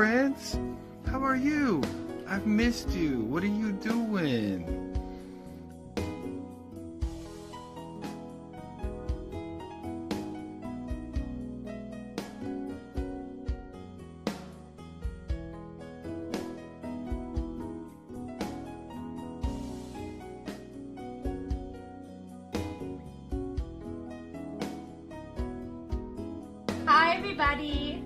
Lance? How are you? I've missed you. What are you doing? Hi everybody,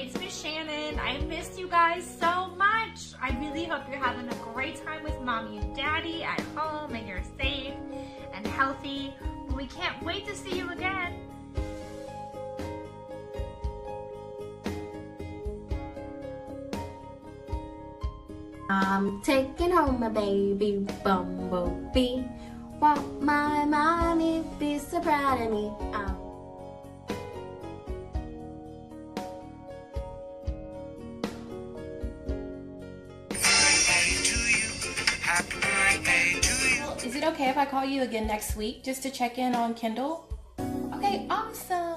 it's Miss Shannon. I missed you guys so much. I really hope you're having a great time with mommy and daddy at home and you're safe and healthy. We can't wait to see you again. I'm taking home my baby bumblebee. Want my mommy be so proud of me. Oh. Is it okay if I call you again next week just to check in on Kendall? Okay, awesome.